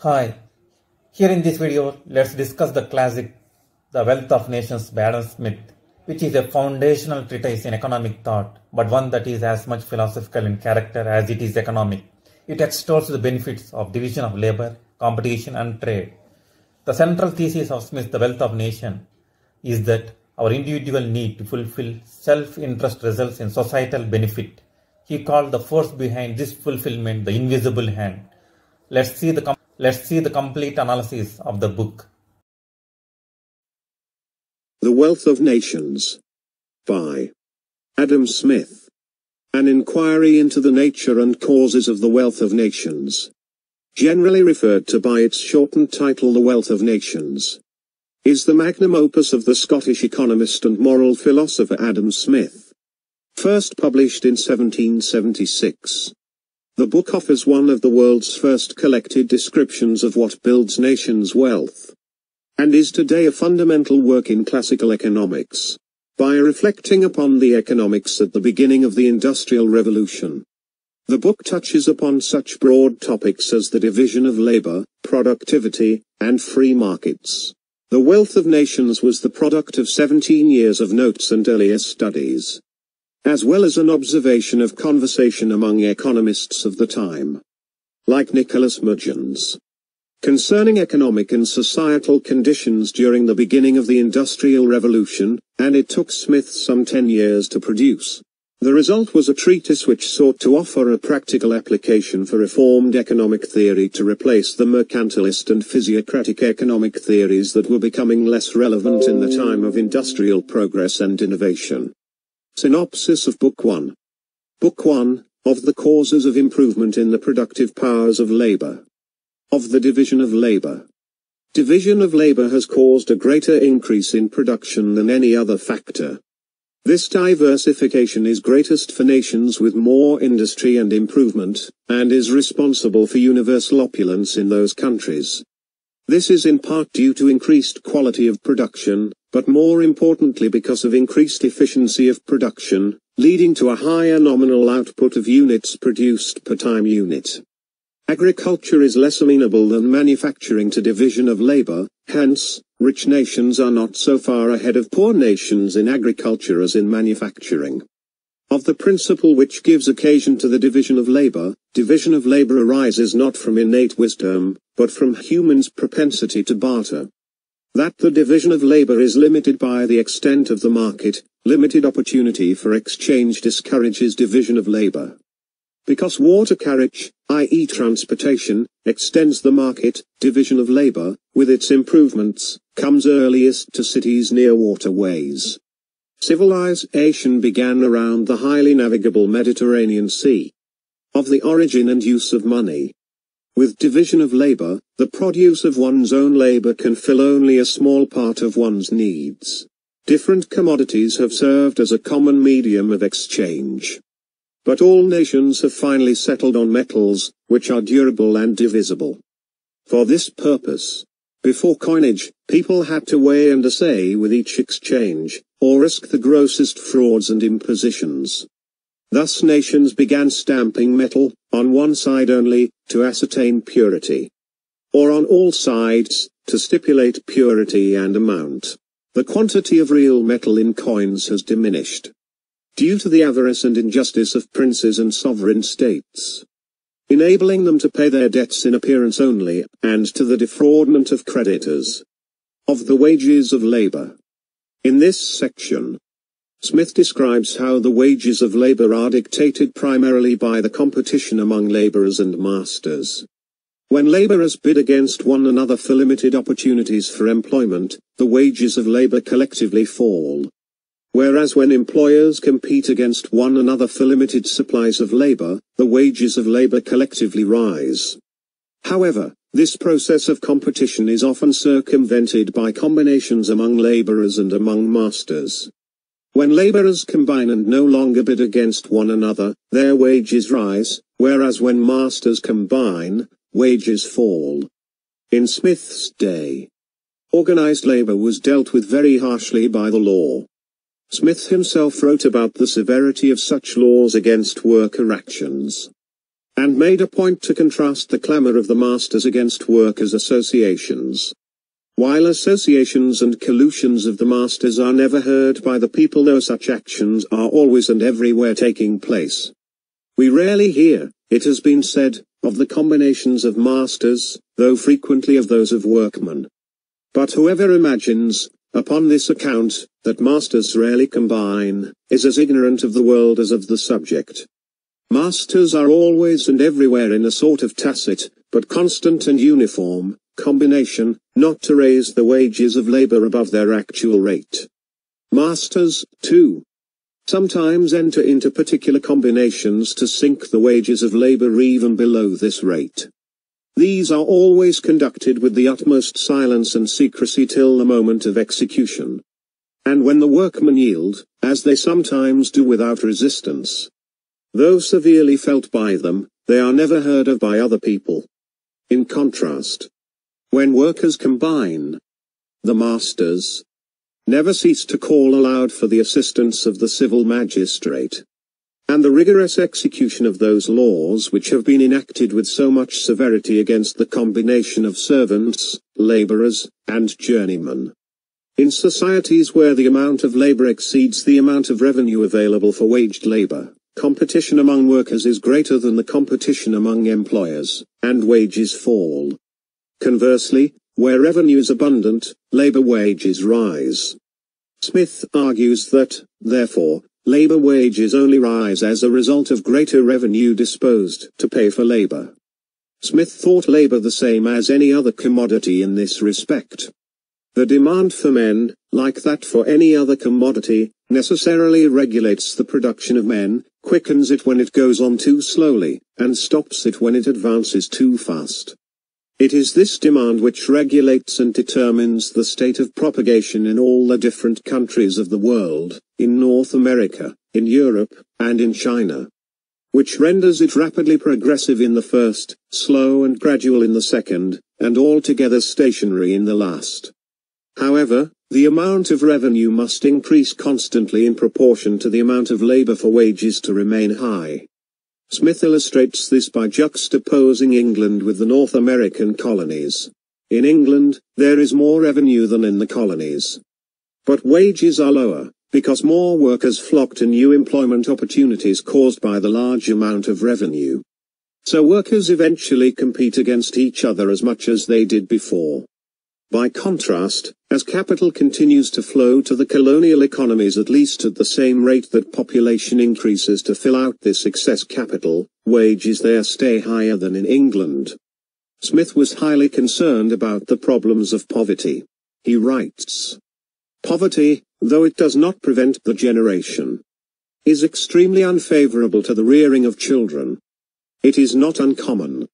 Hi, here in this video, let's discuss the classic The Wealth of Nations by Adam Smith, which is a foundational treatise in economic thought, but one that is as much philosophical in character as it is economic. It extols the benefits of division of labor, competition, and trade. The central thesis of Smith's The Wealth of Nations is that our individual need to fulfill self-interest results in societal benefit. He called the force behind this fulfillment the invisible hand. Let's see the let's see the complete analysis of the book. The Wealth of Nations. By Adam Smith. An inquiry into the nature and causes of the wealth of nations. Generally referred to by its shortened title The Wealth of Nations. Is the magnum opus of the Scottish economist and moral philosopher Adam Smith. First published in 1776. The book offers one of the world's first collected descriptions of what builds nations' wealth, and is today a fundamental work in classical economics. By reflecting upon the economics at the beginning of the Industrial Revolution, the book touches upon such broad topics as the division of labor, productivity, and free markets. The Wealth of Nations was the product of 17 years of notes and earlier studies as well as an observation of conversation among economists of the time, like Nicholas Magens, concerning economic and societal conditions during the beginning of the Industrial Revolution, and it took Smith some ten years to produce. The result was a treatise which sought to offer a practical application for reformed economic theory to replace the mercantilist and physiocratic economic theories that were becoming less relevant in the time of industrial progress and innovation. Synopsis of Book 1. Book 1, of the causes of improvement in the productive powers of labor. Of the division of labor. Division of labor has caused a greater increase in production than any other factor. This diversification is greatest for nations with more industry and improvement, and is responsible for universal opulence in those countries. This is in part due to increased quality of production, but more importantly because of increased efficiency of production, leading to a higher nominal output of units produced per time unit. Agriculture is less amenable than manufacturing to division of labor, hence, rich nations are not so far ahead of poor nations in agriculture as in manufacturing. Of the principle which gives occasion to the division of labor, division of labor arises not from innate wisdom, but from humans' propensity to barter. That the division of labor is limited by the extent of the market, limited opportunity for exchange discourages division of labor. Because water carriage, i.e. transportation, extends the market, division of labor, with its improvements, comes earliest to cities near waterways. Civilization began around the highly navigable Mediterranean Sea. Of the origin and use of money. With division of labor, the produce of one's own labor can fill only a small part of one's needs. Different commodities have served as a common medium of exchange. But all nations have finally settled on metals, which are durable and divisible. For this purpose, before coinage, people had to weigh and assay with each exchange, or risk the grossest frauds and impositions. Thus nations began stamping metal, on one side only, to ascertain purity. Or on all sides, to stipulate purity and amount. The quantity of real metal in coins has diminished. Due to the avarice and injustice of princes and sovereign states enabling them to pay their debts in appearance only, and to the defraudment of creditors. Of the wages of labor. In this section, Smith describes how the wages of labor are dictated primarily by the competition among laborers and masters. When laborers bid against one another for limited opportunities for employment, the wages of labor collectively fall. Whereas when employers compete against one another for limited supplies of labor, the wages of labor collectively rise. However, this process of competition is often circumvented by combinations among laborers and among masters. When laborers combine and no longer bid against one another, their wages rise, whereas when masters combine, wages fall. In Smith's day, organized labor was dealt with very harshly by the law. Smith himself wrote about the severity of such laws against worker actions. and made a point to contrast the clamor of the masters against workers' associations. While associations and collusions of the masters are never heard by the people though such actions are always and everywhere taking place. We rarely hear, it has been said, of the combinations of masters, though frequently of those of workmen. But whoever imagines, upon this account, that masters rarely combine, is as ignorant of the world as of the subject. Masters are always and everywhere in a sort of tacit, but constant and uniform, combination, not to raise the wages of labor above their actual rate. Masters, too, sometimes enter into particular combinations to sink the wages of labor even below this rate. These are always conducted with the utmost silence and secrecy till the moment of execution. And when the workmen yield, as they sometimes do without resistance, though severely felt by them, they are never heard of by other people. In contrast, when workers combine, the masters never cease to call aloud for the assistance of the civil magistrate and the rigorous execution of those laws which have been enacted with so much severity against the combination of servants, laborers, and journeymen. In societies where the amount of labor exceeds the amount of revenue available for waged labor, competition among workers is greater than the competition among employers, and wages fall. Conversely, where revenue is abundant, labor wages rise. Smith argues that, therefore, Labor wages only rise as a result of greater revenue disposed to pay for labor. Smith thought labor the same as any other commodity in this respect. The demand for men, like that for any other commodity, necessarily regulates the production of men, quickens it when it goes on too slowly, and stops it when it advances too fast. It is this demand which regulates and determines the state of propagation in all the different countries of the world, in North America, in Europe, and in China. Which renders it rapidly progressive in the first, slow and gradual in the second, and altogether stationary in the last. However, the amount of revenue must increase constantly in proportion to the amount of labor for wages to remain high. Smith illustrates this by juxtaposing England with the North American colonies. In England, there is more revenue than in the colonies. But wages are lower, because more workers flock to new employment opportunities caused by the large amount of revenue. So workers eventually compete against each other as much as they did before. By contrast, as capital continues to flow to the colonial economies at least at the same rate that population increases to fill out this excess capital, wages there stay higher than in England. Smith was highly concerned about the problems of poverty. He writes, Poverty, though it does not prevent the generation, is extremely unfavorable to the rearing of children. It is not uncommon,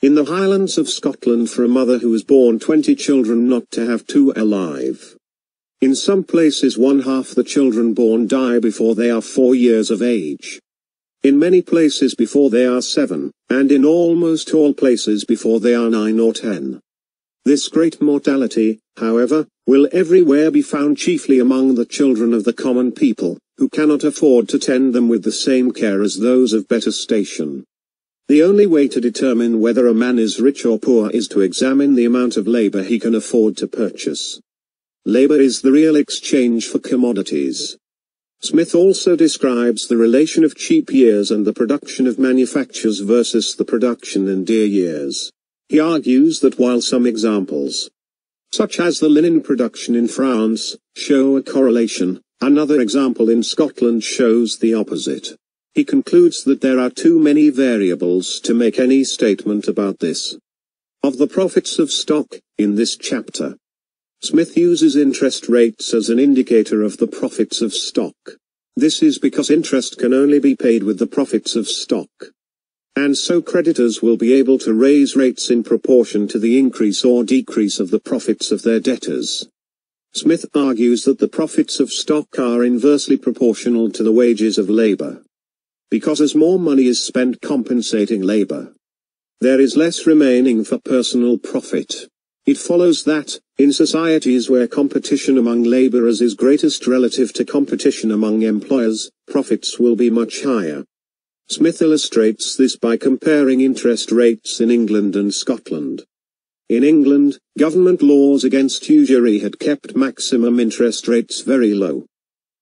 in the Highlands of Scotland for a mother who has borne 20 children not to have two alive. In some places one half the children born die before they are four years of age. In many places before they are seven, and in almost all places before they are nine or ten. This great mortality, however, will everywhere be found chiefly among the children of the common people, who cannot afford to tend them with the same care as those of better station. The only way to determine whether a man is rich or poor is to examine the amount of labor he can afford to purchase. Labor is the real exchange for commodities. Smith also describes the relation of cheap years and the production of manufactures versus the production in dear years. He argues that while some examples, such as the linen production in France, show a correlation, another example in Scotland shows the opposite. He concludes that there are too many variables to make any statement about this. Of the profits of stock, in this chapter, Smith uses interest rates as an indicator of the profits of stock. This is because interest can only be paid with the profits of stock. And so creditors will be able to raise rates in proportion to the increase or decrease of the profits of their debtors. Smith argues that the profits of stock are inversely proportional to the wages of labor. Because as more money is spent compensating labor, there is less remaining for personal profit. It follows that, in societies where competition among laborers is greatest relative to competition among employers, profits will be much higher. Smith illustrates this by comparing interest rates in England and Scotland. In England, government laws against usury had kept maximum interest rates very low.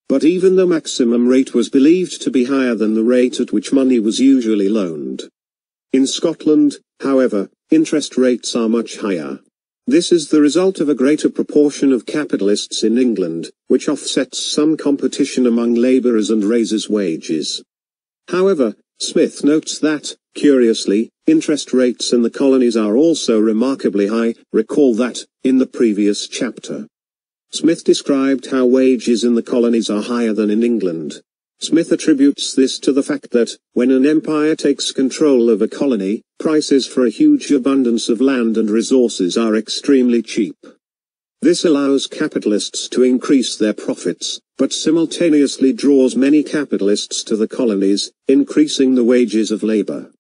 But even the maximum rate was believed to be higher than the rate at which money was usually loaned. In Scotland, however, interest rates are much higher. This is the result of a greater proportion of capitalists in England, which offsets some competition among labourers and raises wages. However, Smith notes that, curiously, interest rates in the colonies are also remarkably high, recall that, in the previous chapter. Smith described how wages in the colonies are higher than in England. Smith attributes this to the fact that, when an empire takes control of a colony, prices for a huge abundance of land and resources are extremely cheap. This allows capitalists to increase their profits, but simultaneously draws many capitalists to the colonies, increasing the wages of labor.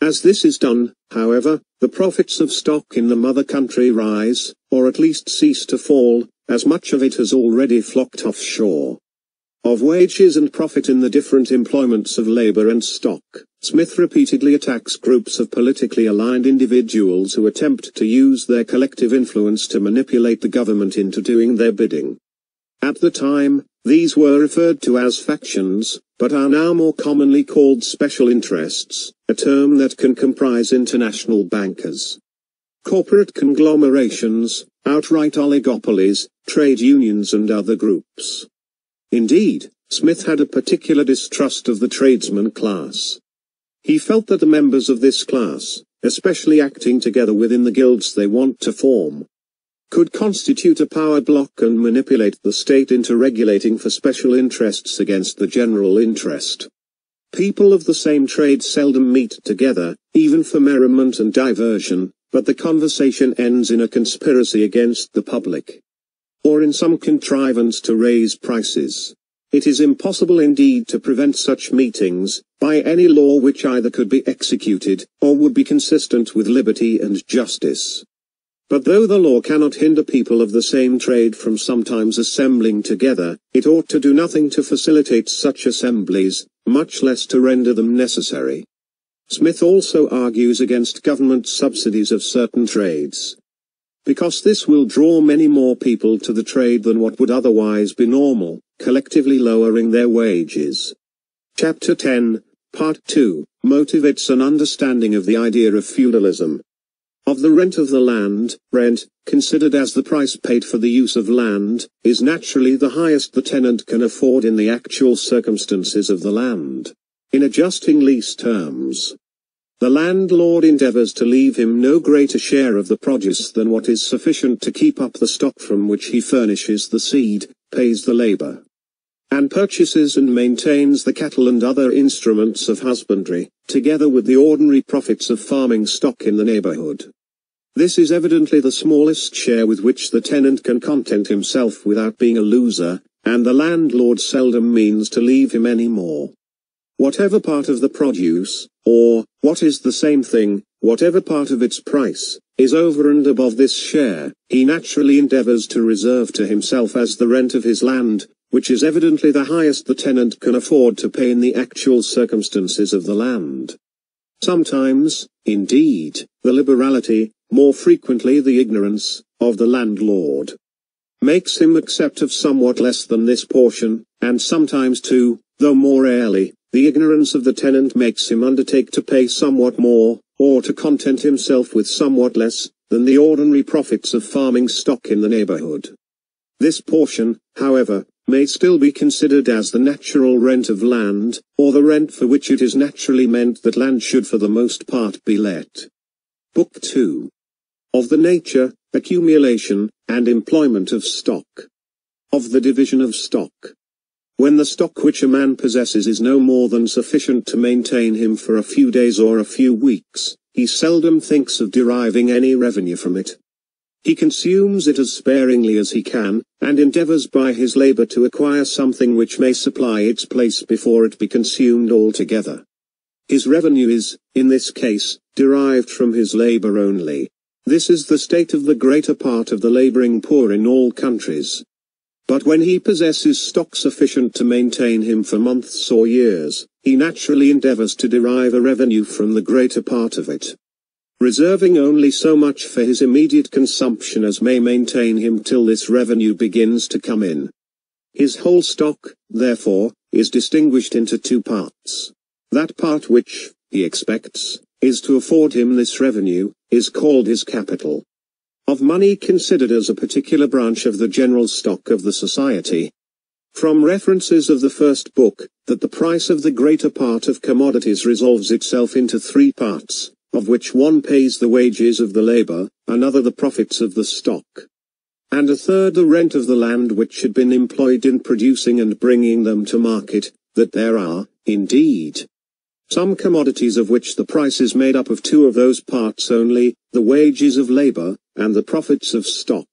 As this is done, however, the profits of stock in the mother country rise, or at least cease to fall, as much of it has already flocked offshore. Of wages and profit in the different employments of labor and stock, Smith repeatedly attacks groups of politically aligned individuals who attempt to use their collective influence to manipulate the government into doing their bidding. At the time, these were referred to as factions, but are now more commonly called special interests, a term that can comprise international bankers. Corporate conglomerations, outright oligopolies, trade unions and other groups. Indeed, Smith had a particular distrust of the tradesman class. He felt that the members of this class, especially acting together within the guilds they want to form, could constitute a power block and manipulate the state into regulating for special interests against the general interest. People of the same trade seldom meet together, even for merriment and diversion, but the conversation ends in a conspiracy against the public. Or in some contrivance to raise prices. It is impossible indeed to prevent such meetings, by any law which either could be executed, or would be consistent with liberty and justice. But though the law cannot hinder people of the same trade from sometimes assembling together, it ought to do nothing to facilitate such assemblies, much less to render them necessary. Smith also argues against government subsidies of certain trades. Because this will draw many more people to the trade than what would otherwise be normal, collectively lowering their wages. Chapter 10, Part 2, motivates an understanding of the idea of feudalism. Of the rent of the land, rent, considered as the price paid for the use of land, is naturally the highest the tenant can afford in the actual circumstances of the land. In adjusting lease terms, the landlord endeavors to leave him no greater share of the produce than what is sufficient to keep up the stock from which he furnishes the seed, pays the labor, and purchases and maintains the cattle and other instruments of husbandry, together with the ordinary profits of farming stock in the neighborhood. This is evidently the smallest share with which the tenant can content himself without being a loser, and the landlord seldom means to leave him any more. Whatever part of the produce, or, what is the same thing, whatever part of its price, is over and above this share, he naturally endeavors to reserve to himself as the rent of his land, which is evidently the highest the tenant can afford to pay in the actual circumstances of the land. Sometimes, indeed, the liberality, more frequently the ignorance, of the landlord makes him accept of somewhat less than this portion, and sometimes too, though more rarely, the ignorance of the tenant makes him undertake to pay somewhat more, or to content himself with somewhat less, than the ordinary profits of farming stock in the neighborhood. This portion, however, may still be considered as the natural rent of land, or the rent for which it is naturally meant that land should for the most part be let. Book 2. Of the nature, accumulation, and employment of stock. Of the division of stock. When the stock which a man possesses is no more than sufficient to maintain him for a few days or a few weeks, he seldom thinks of deriving any revenue from it. He consumes it as sparingly as he can, and endeavors by his labor to acquire something which may supply its place before it be consumed altogether. His revenue is, in this case, derived from his labor only. This is the state of the greater part of the laboring poor in all countries. But when he possesses stock sufficient to maintain him for months or years, he naturally endeavors to derive a revenue from the greater part of it. Reserving only so much for his immediate consumption as may maintain him till this revenue begins to come in. His whole stock, therefore, is distinguished into two parts. That part which, he expects, is to afford him this revenue, is called his capital. Of money considered as a particular branch of the general stock of the society. From references of the first book, that the price of the greater part of commodities resolves itself into three parts, of which one pays the wages of the labor, another the profits of the stock, and a third the rent of the land which had been employed in producing and bringing them to market, that there are, indeed, some commodities of which the price is made up of two of those parts only, the wages of labor, and the profits of stock.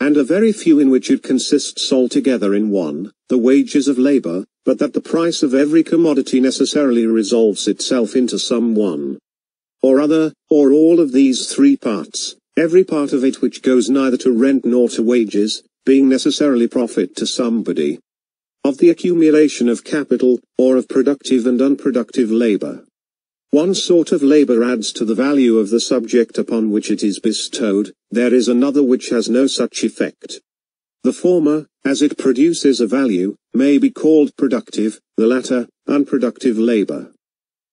And a very few in which it consists altogether in one, the wages of labor, but that the price of every commodity necessarily resolves itself into some one or other, or all of these three parts, every part of it which goes neither to rent nor to wages, being necessarily profit to somebody of the accumulation of capital, or of productive and unproductive labor. One sort of labor adds to the value of the subject upon which it is bestowed, there is another which has no such effect. The former, as it produces a value, may be called productive, the latter, unproductive labor.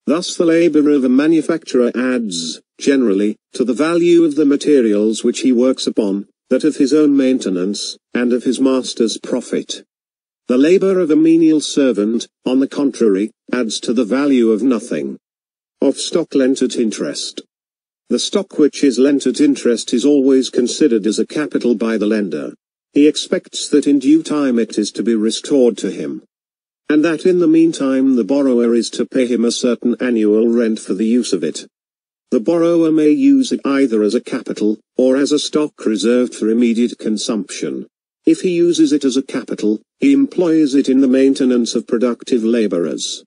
Thus the labor of a manufacturer adds, generally, to the value of the materials which he works upon, that of his own maintenance, and of his master's profit. The labor of a menial servant, on the contrary, adds to the value of nothing. Of stock lent at interest. The stock which is lent at interest is always considered as a capital by the lender. He expects that in due time it is to be restored to him. And that in the meantime the borrower is to pay him a certain annual rent for the use of it. The borrower may use it either as a capital, or as a stock reserved for immediate consumption. If he uses it as a capital, he employs it in the maintenance of productive laborers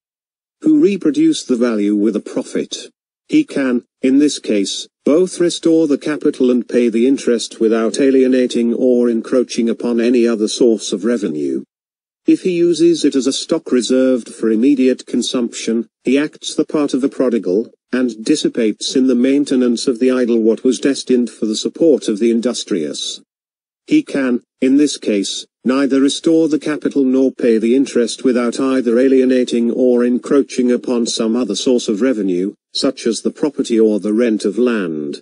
who reproduce the value with a profit. He can, in this case, both restore the capital and pay the interest without alienating or encroaching upon any other source of revenue. If he uses it as a stock reserved for immediate consumption, he acts the part of a prodigal, and dissipates in the maintenance of the idle what was destined for the support of the industrious. He can, in this case, neither restore the capital nor pay the interest without either alienating or encroaching upon some other source of revenue, such as the property or the rent of land.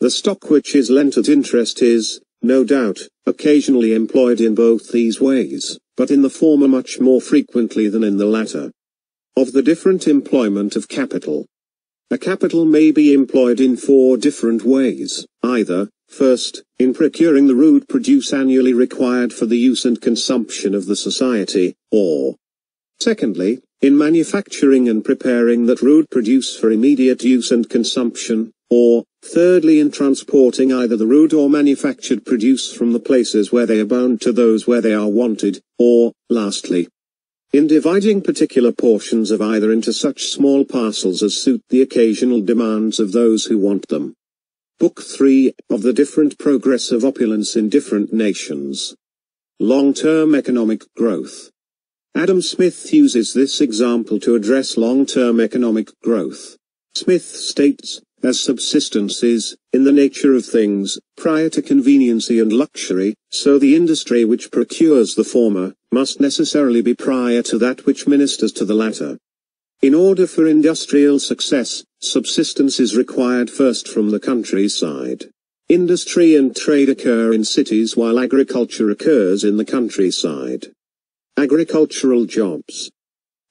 The stock which is lent at interest is, no doubt, occasionally employed in both these ways, but in the former much more frequently than in the latter. Of the different employment of capital. A capital may be employed in four different ways, either, First, in procuring the rude produce annually required for the use and consumption of the society, or Secondly, in manufacturing and preparing that rude produce for immediate use and consumption, or, thirdly in transporting either the rude or manufactured produce from the places where they abound to those where they are wanted, or, lastly, in dividing particular portions of either into such small parcels as suit the occasional demands of those who want them. Book 3, of the different progress of opulence in different nations. Long-term economic growth. Adam Smith uses this example to address long-term economic growth. Smith states, as subsistence is, in the nature of things, prior to conveniency and luxury, so the industry which procures the former, must necessarily be prior to that which ministers to the latter. In order for industrial success, subsistence is required first from the countryside. Industry and trade occur in cities while agriculture occurs in the countryside. Agricultural jobs.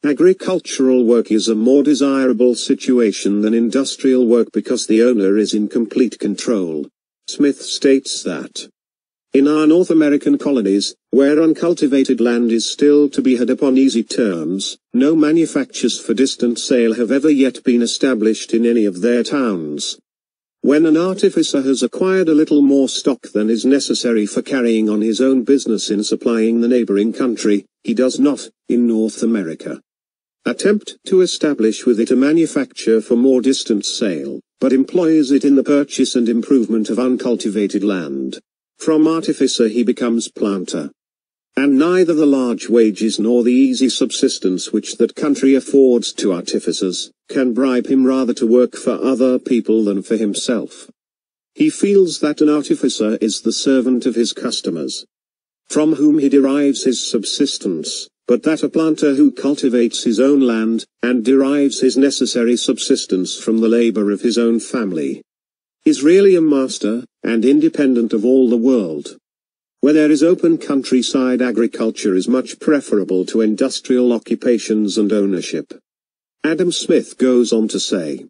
Agricultural work is a more desirable situation than industrial work because the owner is in complete control. Smith states that in our North American colonies, where uncultivated land is still to be had upon easy terms, no manufactures for distant sale have ever yet been established in any of their towns. When an artificer has acquired a little more stock than is necessary for carrying on his own business in supplying the neighboring country, he does not, in North America, attempt to establish with it a manufacture for more distant sale, but employs it in the purchase and improvement of uncultivated land. From artificer he becomes planter. and neither the large wages nor the easy subsistence which that country affords to artificers, can bribe him rather to work for other people than for himself. He feels that an artificer is the servant of his customers, from whom he derives his subsistence, but that a planter who cultivates his own land, and derives his necessary subsistence from the labor of his own family, is really a master, and independent of all the world. Where there is open countryside agriculture is much preferable to industrial occupations and ownership. Adam Smith goes on to say,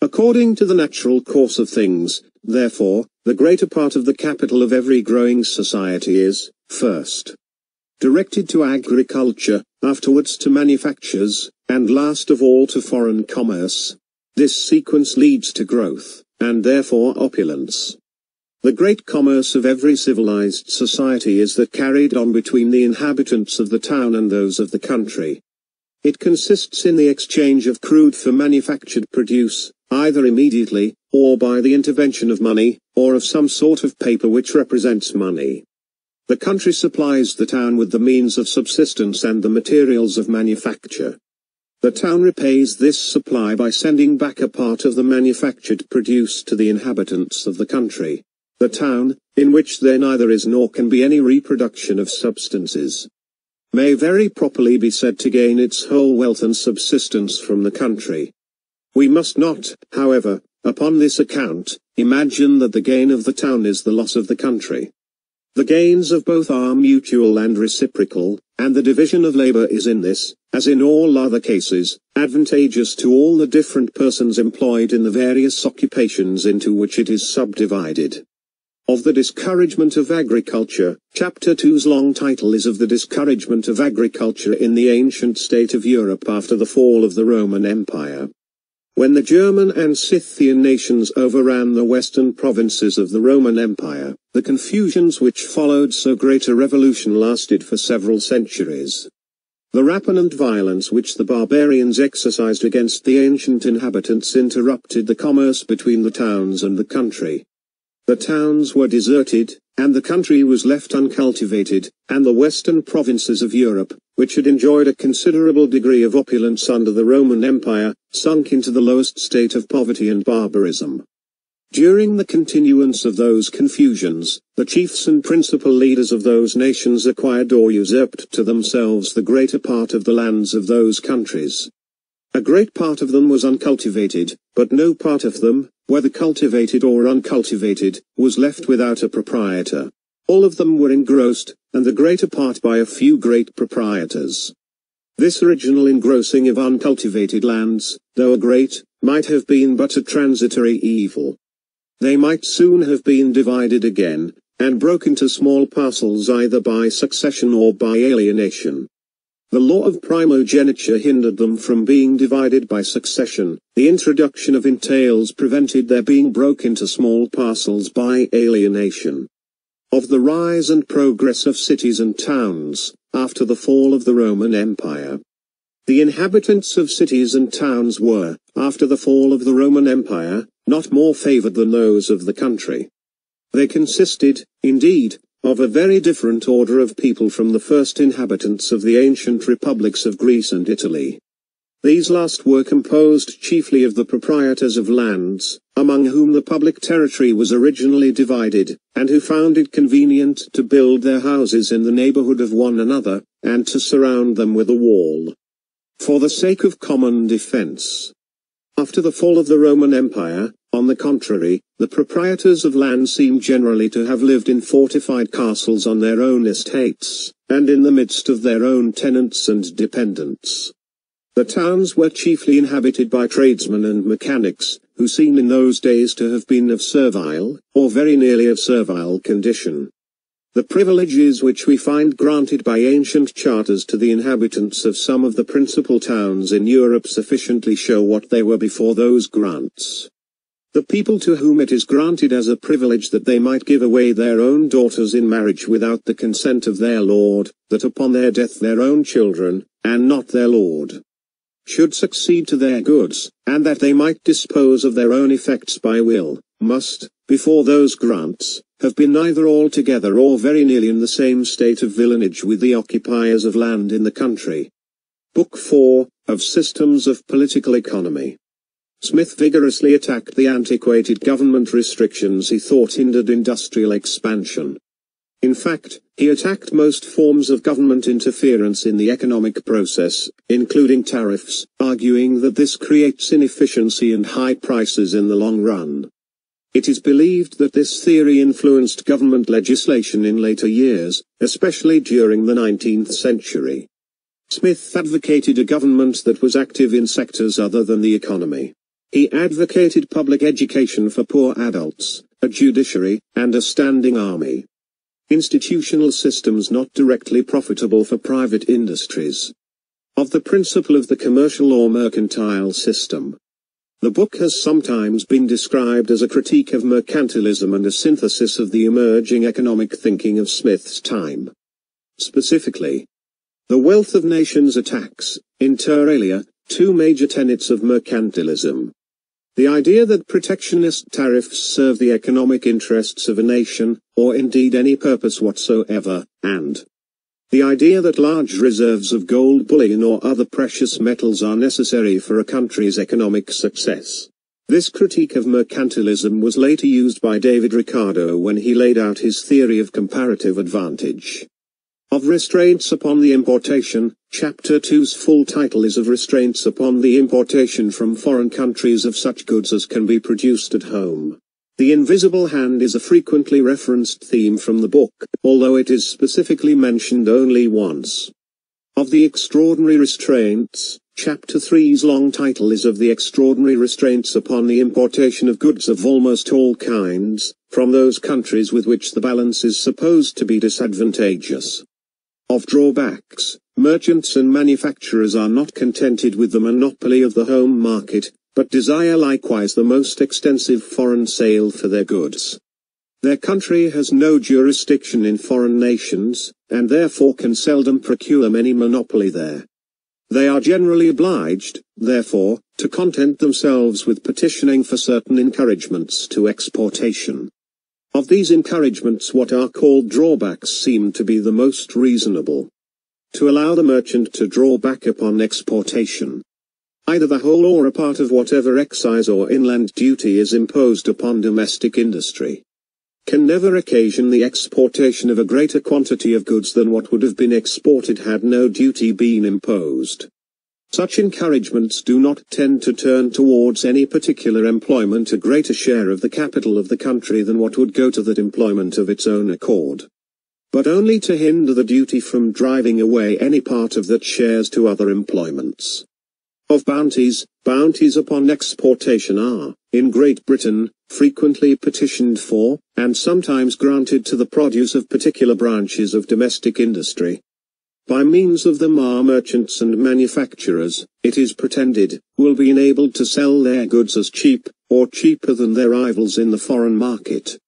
According to the natural course of things, therefore, the greater part of the capital of every growing society is, first, directed to agriculture, afterwards to manufactures, and last of all to foreign commerce. This sequence leads to growth, and therefore opulence. The great commerce of every civilized society is that carried on between the inhabitants of the town and those of the country. It consists in the exchange of crude for manufactured produce, either immediately, or by the intervention of money, or of some sort of paper which represents money. The country supplies the town with the means of subsistence and the materials of manufacture. The town repays this supply by sending back a part of the manufactured produce to the inhabitants of the country. The town, in which there neither is nor can be any reproduction of substances, may very properly be said to gain its whole wealth and subsistence from the country. We must not, however, upon this account, imagine that the gain of the town is the loss of the country. The gains of both are mutual and reciprocal, and the division of labor is in this, as in all other cases, advantageous to all the different persons employed in the various occupations into which it is subdivided. Of the Discouragement of Agriculture, Chapter 2's long title is of the discouragement of agriculture in the ancient state of Europe after the fall of the Roman Empire. When the German and Scythian nations overran the western provinces of the Roman Empire, the confusions which followed so great a revolution lasted for several centuries. The rapine violence which the barbarians exercised against the ancient inhabitants interrupted the commerce between the towns and the country. The towns were deserted, and the country was left uncultivated, and the western provinces of Europe, which had enjoyed a considerable degree of opulence under the Roman Empire, sunk into the lowest state of poverty and barbarism. During the continuance of those confusions, the chiefs and principal leaders of those nations acquired or usurped to themselves the greater part of the lands of those countries. A great part of them was uncultivated, but no part of them, whether cultivated or uncultivated, was left without a proprietor. All of them were engrossed, and the greater part by a few great proprietors. This original engrossing of uncultivated lands, though a great, might have been but a transitory evil. They might soon have been divided again, and broken into small parcels either by succession or by alienation. The law of primogeniture hindered them from being divided by succession, the introduction of entails prevented their being broke into small parcels by alienation. Of the rise and progress of cities and towns, after the fall of the Roman Empire. The inhabitants of cities and towns were, after the fall of the Roman Empire, not more favored than those of the country. They consisted, indeed, of a very different order of people from the first inhabitants of the ancient republics of Greece and Italy. These last were composed chiefly of the proprietors of lands, among whom the public territory was originally divided, and who found it convenient to build their houses in the neighborhood of one another, and to surround them with a wall. For the sake of common defense. After the fall of the Roman Empire, on the contrary, the proprietors of land seem generally to have lived in fortified castles on their own estates, and in the midst of their own tenants and dependents. The towns were chiefly inhabited by tradesmen and mechanics, who seem in those days to have been of servile, or very nearly of servile condition. The privileges which we find granted by ancient charters to the inhabitants of some of the principal towns in Europe sufficiently show what they were before those grants. The people to whom it is granted as a privilege that they might give away their own daughters in marriage without the consent of their lord, that upon their death their own children, and not their lord, should succeed to their goods, and that they might dispose of their own effects by will, must, before those grants, have been neither altogether or very nearly in the same state of villanage with the occupiers of land in the country. Book 4, of Systems of Political Economy. Smith vigorously attacked the antiquated government restrictions he thought hindered industrial expansion. In fact, he attacked most forms of government interference in the economic process, including tariffs, arguing that this creates inefficiency and high prices in the long run. It is believed that this theory influenced government legislation in later years, especially during the 19th century. Smith advocated a government that was active in sectors other than the economy. He advocated public education for poor adults, a judiciary, and a standing army. Institutional systems not directly profitable for private industries. Of the principle of the commercial or mercantile system. The book has sometimes been described as a critique of mercantilism and a synthesis of the emerging economic thinking of Smith's time. Specifically, The Wealth of Nations attacks, inter alia, two major tenets of mercantilism. The idea that protectionist tariffs serve the economic interests of a nation, or indeed any purpose whatsoever, and the idea that large reserves of gold bullion or other precious metals are necessary for a country's economic success. This critique of mercantilism was later used by David Ricardo when he laid out his theory of comparative advantage. Of Restraints upon the Importation, Chapter 2's full title is of Restraints upon the Importation from Foreign Countries of such goods as can be produced at home. The invisible hand is a frequently referenced theme from the book, although it is specifically mentioned only once. Of the Extraordinary Restraints, Chapter 3's long title is of the extraordinary restraints upon the importation of goods of almost all kinds, from those countries with which the balance is supposed to be disadvantageous. Of drawbacks, merchants and manufacturers are not contented with the monopoly of the home market, but desire likewise the most extensive foreign sale for their goods. Their country has no jurisdiction in foreign nations, and therefore can seldom procure many monopoly there. They are generally obliged, therefore, to content themselves with petitioning for certain encouragements to exportation. Of these encouragements what are called drawbacks seem to be the most reasonable. To allow the merchant to draw back upon exportation. Either the whole or a part of whatever excise or inland duty is imposed upon domestic industry. Can never occasion the exportation of a greater quantity of goods than what would have been exported had no duty been imposed. Such encouragements do not tend to turn towards any particular employment a greater share of the capital of the country than what would go to that employment of its own accord. But only to hinder the duty from driving away any part of that shares to other employments. Of bounties, bounties upon exportation are, in Great Britain, frequently petitioned for, and sometimes granted to the produce of particular branches of domestic industry. By means of them our merchants and manufacturers, it is pretended, will be enabled to sell their goods as cheap, or cheaper than their rivals in the foreign market.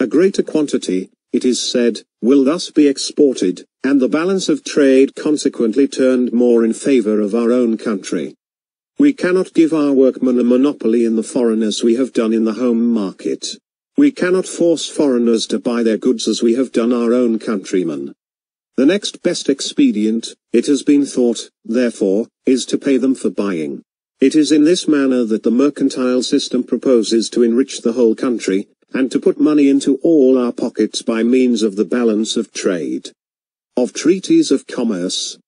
A greater quantity, it is said, will thus be exported, and the balance of trade consequently turned more in favor of our own country. We cannot give our workmen a monopoly in the foreign as we have done in the home market. We cannot force foreigners to buy their goods as we have done our own countrymen. The next best expedient, it has been thought, therefore, is to pay them for buying. It is in this manner that the mercantile system proposes to enrich the whole country, and to put money into all our pockets by means of the balance of trade. Of treaties of commerce.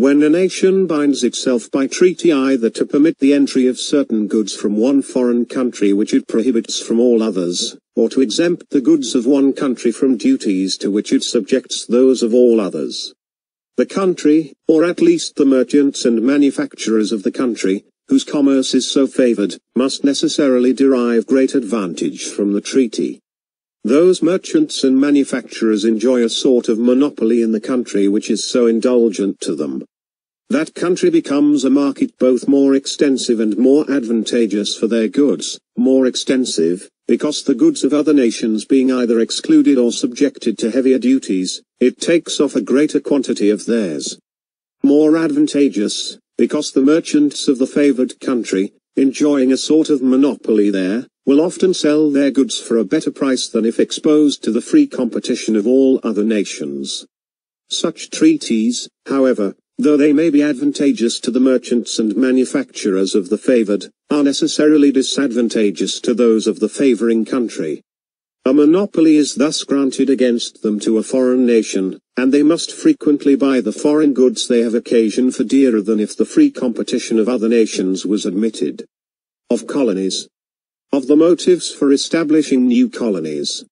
When a nation binds itself by treaty either to permit the entry of certain goods from one foreign country which it prohibits from all others, or to exempt the goods of one country from duties to which it subjects those of all others. The country, or at least the merchants and manufacturers of the country, whose commerce is so favored, must necessarily derive great advantage from the treaty. Those merchants and manufacturers enjoy a sort of monopoly in the country which is so indulgent to them. That country becomes a market both more extensive and more advantageous for their goods, more extensive, because the goods of other nations being either excluded or subjected to heavier duties, it takes off a greater quantity of theirs. More advantageous, because the merchants of the favored country, enjoying a sort of monopoly there, will often sell their goods for a better price than if exposed to the free competition of all other nations. Such treaties, however, though they may be advantageous to the merchants and manufacturers of the favored, are necessarily disadvantageous to those of the favoring country. A monopoly is thus granted against them to a foreign nation, and they must frequently buy the foreign goods they have occasion for dearer than if the free competition of other nations was admitted. Of colonies. Of the motives for establishing new colonies.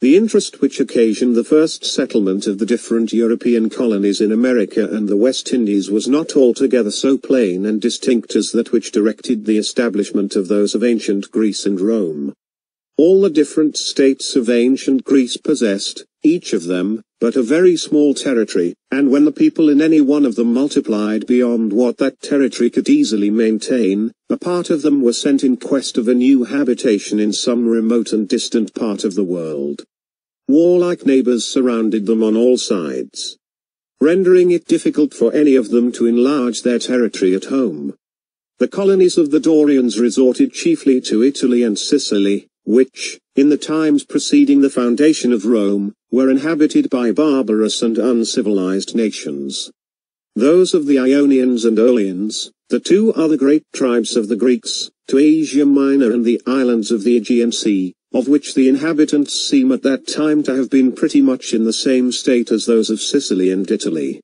The interest which occasioned the first settlement of the different European colonies in America and the West Indies was not altogether so plain and distinct as that which directed the establishment of those of ancient Greece and Rome. All the different states of ancient Greece possessed, each of them, but a very small territory, and when the people in any one of them multiplied beyond what that territory could easily maintain, a part of them were sent in quest of a new habitation in some remote and distant part of the world. Warlike neighbors surrounded them on all sides, rendering it difficult for any of them to enlarge their territory at home. The colonies of the Dorians resorted chiefly to Italy and Sicily, which, in the times preceding the foundation of Rome, were inhabited by barbarous and uncivilized nations. Those of the Ionians and Aeolians, the two other great tribes of the Greeks, to Asia Minor and the islands of the Aegean Sea, of which the inhabitants seem at that time to have been pretty much in the same state as those of Sicily and Italy.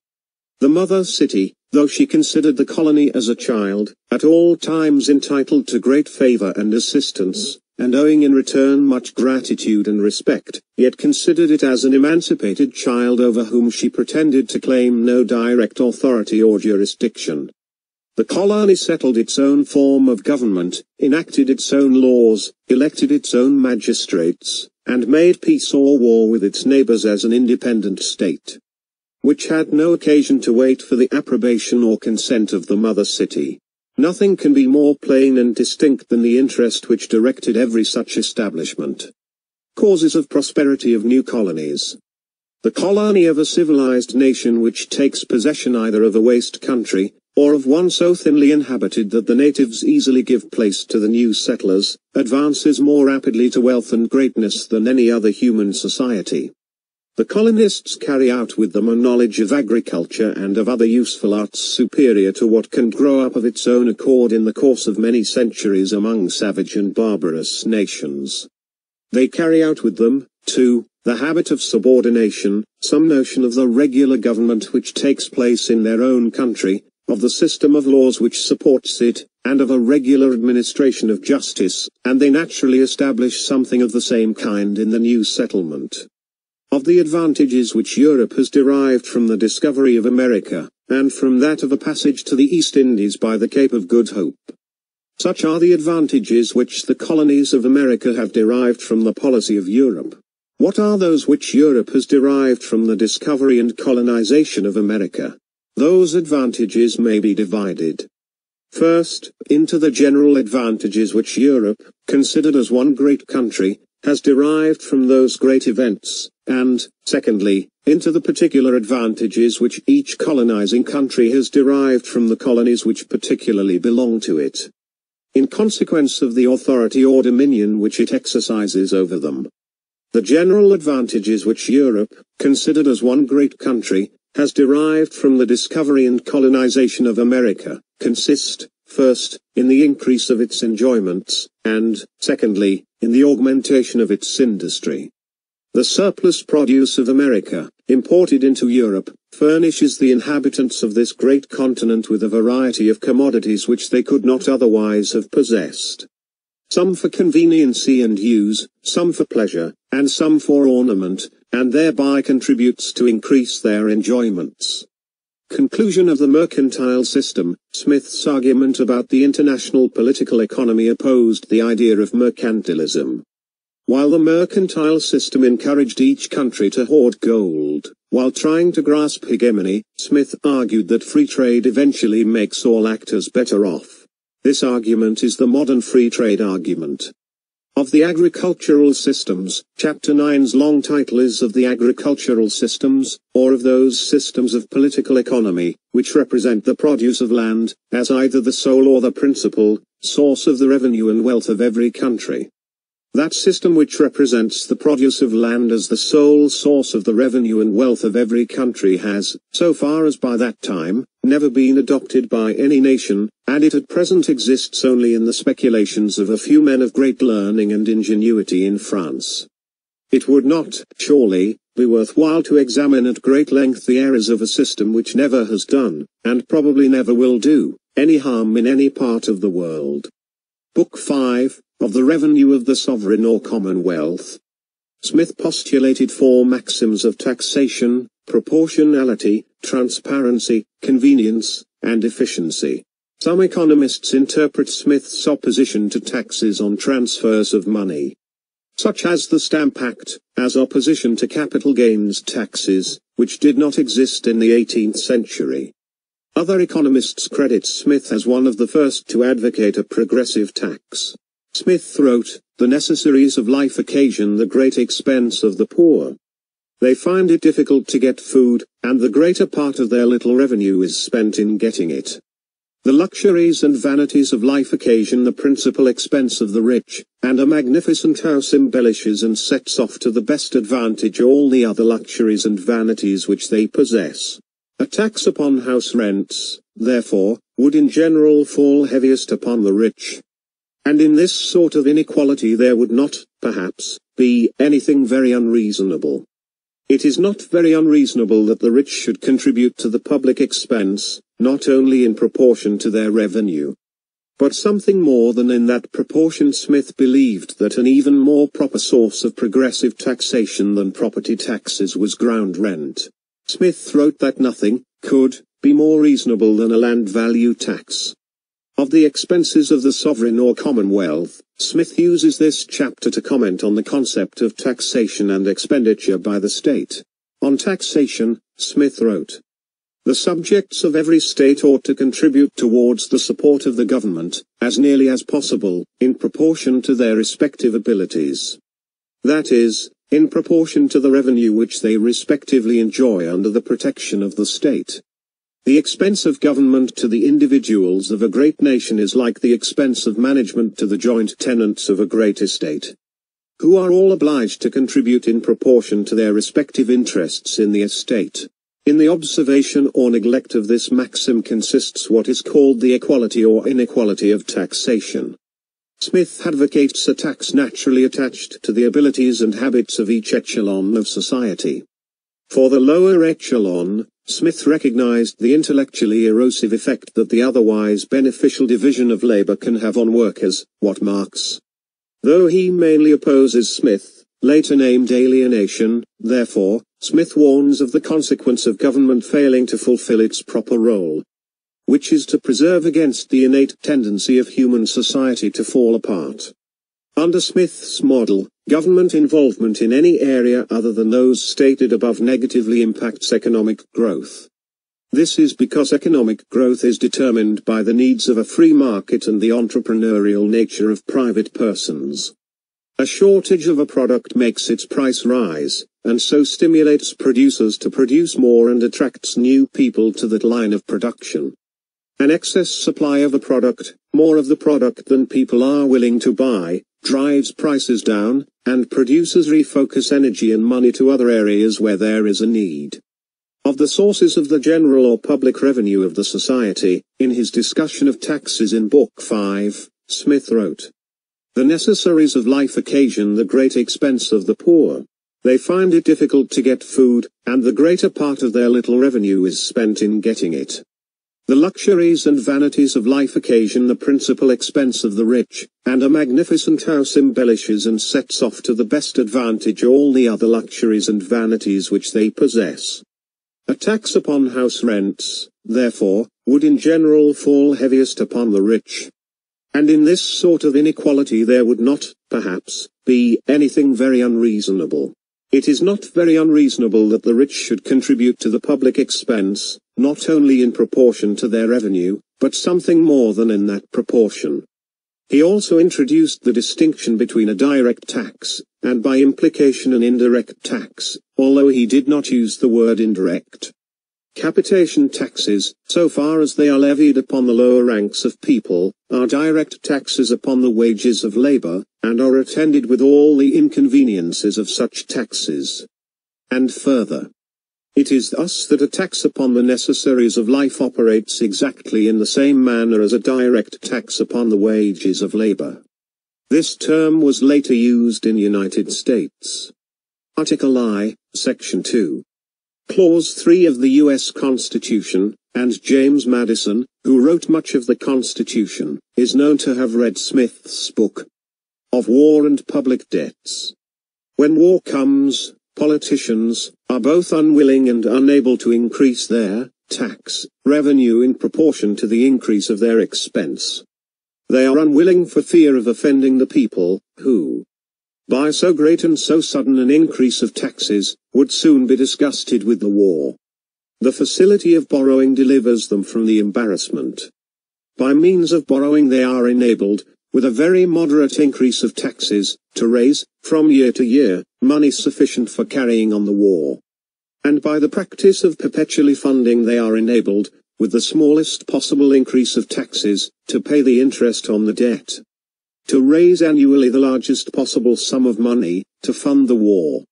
The mother city, though she considered the colony as a child, at all times entitled to great favor and assistance, and owing in return much gratitude and respect, yet considered it as an emancipated child over whom she pretended to claim no direct authority or jurisdiction. The colony settled its own form of government, enacted its own laws, elected its own magistrates, and made peace or war with its neighbors as an independent state, which had no occasion to wait for the approbation or consent of the mother city. Nothing can be more plain and distinct than the interest which directed every such establishment. Causes of prosperity of new colonies. The colony of a civilized nation which takes possession either of a waste country, or of one so thinly inhabited that the natives easily give place to the new settlers, advances more rapidly to wealth and greatness than any other human society. The colonists carry out with them a knowledge of agriculture and of other useful arts superior to what can grow up of its own accord in the course of many centuries among savage and barbarous nations. They carry out with them, too, the habit of subordination, some notion of the regular government which takes place in their own country, of the system of laws which supports it, and of a regular administration of justice, and they naturally establish something of the same kind in the new settlement of the advantages which Europe has derived from the discovery of America, and from that of a passage to the East Indies by the Cape of Good Hope. Such are the advantages which the colonies of America have derived from the policy of Europe. What are those which Europe has derived from the discovery and colonization of America? Those advantages may be divided. First, into the general advantages which Europe, considered as one great country, has derived from those great events, and, secondly, into the particular advantages which each colonizing country has derived from the colonies which particularly belong to it. In consequence of the authority or dominion which it exercises over them. The general advantages which Europe, considered as one great country, has derived from the discovery and colonization of America, consist, first, in the increase of its enjoyments, and, secondly, in the augmentation of its industry. The surplus produce of America, imported into Europe, furnishes the inhabitants of this great continent with a variety of commodities which they could not otherwise have possessed. Some for conveniency and use, some for pleasure, and some for ornament, and thereby contributes to increase their enjoyments. Conclusion of the mercantile system, Smith's argument about the international political economy opposed the idea of mercantilism. While the mercantile system encouraged each country to hoard gold, while trying to grasp hegemony, Smith argued that free trade eventually makes all actors better off. This argument is the modern free trade argument. Of the agricultural systems, Chapter 9's long title is of the agricultural systems, or of those systems of political economy, which represent the produce of land, as either the sole or the principal, source of the revenue and wealth of every country. That system which represents the produce of land as the sole source of the revenue and wealth of every country has, so far as by that time, never been adopted by any nation, and it at present exists only in the speculations of a few men of great learning and ingenuity in France. It would not, surely, be worthwhile to examine at great length the errors of a system which never has done, and probably never will do, any harm in any part of the world. Book 5, of the revenue of the sovereign or commonwealth. Smith postulated four maxims of taxation, proportionality, transparency, convenience, and efficiency. Some economists interpret Smith's opposition to taxes on transfers of money, such as the Stamp Act, as opposition to capital gains taxes, which did not exist in the 18th century. Other economists credit Smith as one of the first to advocate a progressive tax. Smith wrote, The necessaries of life occasion the great expense of the poor. They find it difficult to get food, and the greater part of their little revenue is spent in getting it. The luxuries and vanities of life occasion the principal expense of the rich, and a magnificent house embellishes and sets off to the best advantage all the other luxuries and vanities which they possess. A tax upon house rents, therefore, would in general fall heaviest upon the rich, and in this sort of inequality there would not, perhaps, be anything very unreasonable. It is not very unreasonable that the rich should contribute to the public expense, not only in proportion to their revenue, but something more than in that proportion Smith believed that an even more proper source of progressive taxation than property taxes was ground rent. Smith wrote that nothing could be more reasonable than a land value tax. Of the expenses of the sovereign or commonwealth, Smith uses this chapter to comment on the concept of taxation and expenditure by the state. On taxation, Smith wrote, The subjects of every state ought to contribute towards the support of the government, as nearly as possible, in proportion to their respective abilities. That is, in proportion to the revenue which they respectively enjoy under the protection of the state. The expense of government to the individuals of a great nation is like the expense of management to the joint tenants of a great estate, who are all obliged to contribute in proportion to their respective interests in the estate. In the observation or neglect of this maxim consists what is called the equality or inequality of taxation. Smith advocates a tax naturally attached to the abilities and habits of each echelon of society. For the lower echelon, Smith recognized the intellectually erosive effect that the otherwise beneficial division of labor can have on workers, what Marx. Though he mainly opposes Smith, later named alienation, therefore, Smith warns of the consequence of government failing to fulfill its proper role, which is to preserve against the innate tendency of human society to fall apart. Under Smith's model, government involvement in any area other than those stated above negatively impacts economic growth. This is because economic growth is determined by the needs of a free market and the entrepreneurial nature of private persons. A shortage of a product makes its price rise, and so stimulates producers to produce more and attracts new people to that line of production. An excess supply of a product, more of the product than people are willing to buy, drives prices down, and producers refocus energy and money to other areas where there is a need. Of the sources of the general or public revenue of the society, in his discussion of taxes in Book 5, Smith wrote, The necessaries of life occasion the great expense of the poor. They find it difficult to get food, and the greater part of their little revenue is spent in getting it. The luxuries and vanities of life occasion the principal expense of the rich, and a magnificent house embellishes and sets off to the best advantage all the other luxuries and vanities which they possess. A tax upon house rents, therefore, would in general fall heaviest upon the rich. And in this sort of inequality there would not, perhaps, be anything very unreasonable. It is not very unreasonable that the rich should contribute to the public expense, not only in proportion to their revenue, but something more than in that proportion. He also introduced the distinction between a direct tax, and by implication an indirect tax, although he did not use the word indirect. Capitation taxes, so far as they are levied upon the lower ranks of people, are direct taxes upon the wages of labor, and are attended with all the inconveniences of such taxes. And further, it is thus that a tax upon the necessaries of life operates exactly in the same manner as a direct tax upon the wages of labor. This term was later used in United States. Article I, Section 2. Clause 3 of the U.S. Constitution, and James Madison, who wrote much of the Constitution, is known to have read Smith's book of War and Public Debts. When war comes, politicians are both unwilling and unable to increase their tax revenue in proportion to the increase of their expense. They are unwilling for fear of offending the people, who, by so great and so sudden an increase of taxes, would soon be disgusted with the war. The facility of borrowing delivers them from the embarrassment. By means of borrowing they are enabled, with a very moderate increase of taxes, to raise, from year to year, money sufficient for carrying on the war. And by the practice of perpetually funding they are enabled, with the smallest possible increase of taxes, to pay the interest on the debt to raise annually the largest possible sum of money, to fund the war.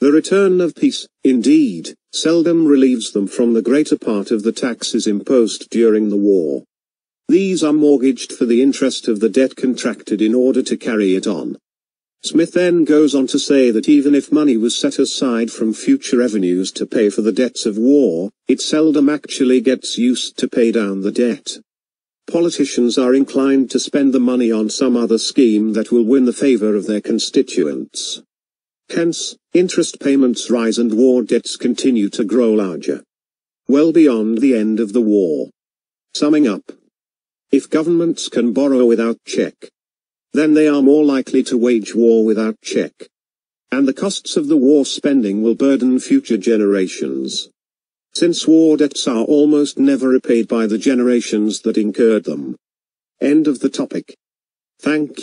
The return of peace, indeed, seldom relieves them from the greater part of the taxes imposed during the war. These are mortgaged for the interest of the debt contracted in order to carry it on. Smith then goes on to say that even if money was set aside from future revenues to pay for the debts of war, it seldom actually gets used to pay down the debt. Politicians are inclined to spend the money on some other scheme that will win the favor of their constituents. Hence, interest payments rise and war debts continue to grow larger. Well beyond the end of the war. Summing up. If governments can borrow without check, then they are more likely to wage war without check. And the costs of the war spending will burden future generations since war debts are almost never repaid by the generations that incurred them. End of the topic. Thank